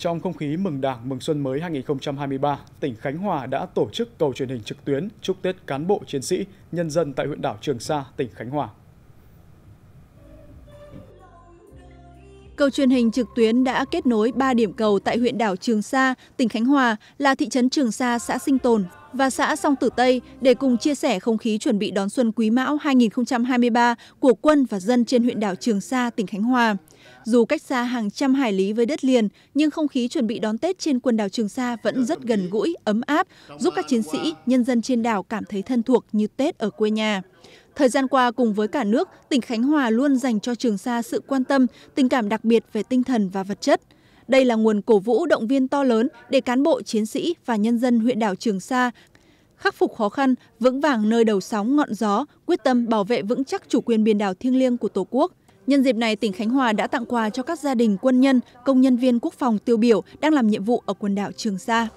Trong không khí mừng Đảng mừng xuân mới 2023, tỉnh Khánh Hòa đã tổ chức cầu truyền hình trực tuyến chúc Tết cán bộ chiến sĩ, nhân dân tại huyện đảo Trường Sa, tỉnh Khánh Hòa. Cầu truyền hình trực tuyến đã kết nối 3 điểm cầu tại huyện đảo Trường Sa, tỉnh Khánh Hòa là thị trấn Trường Sa, xã Sinh Tồn và xã Song Tử Tây để cùng chia sẻ không khí chuẩn bị đón xuân Quý Mão 2023 của quân và dân trên huyện đảo Trường Sa, tỉnh Khánh Hòa. Dù cách xa hàng trăm hải lý với đất liền, nhưng không khí chuẩn bị đón Tết trên quần đảo Trường Sa vẫn rất gần gũi, ấm áp, giúp các chiến sĩ, nhân dân trên đảo cảm thấy thân thuộc như Tết ở quê nhà. Thời gian qua cùng với cả nước, tỉnh Khánh Hòa luôn dành cho Trường Sa sự quan tâm, tình cảm đặc biệt về tinh thần và vật chất. Đây là nguồn cổ vũ động viên to lớn để cán bộ, chiến sĩ và nhân dân huyện đảo Trường Sa khắc phục khó khăn, vững vàng nơi đầu sóng ngọn gió, quyết tâm bảo vệ vững chắc chủ quyền biển đảo thiêng liêng của Tổ quốc. Nhân dịp này, tỉnh Khánh Hòa đã tặng quà cho các gia đình quân nhân, công nhân viên quốc phòng tiêu biểu đang làm nhiệm vụ ở quần đảo Trường Sa.